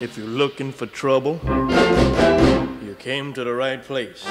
If you're looking for trouble, you came to the right place.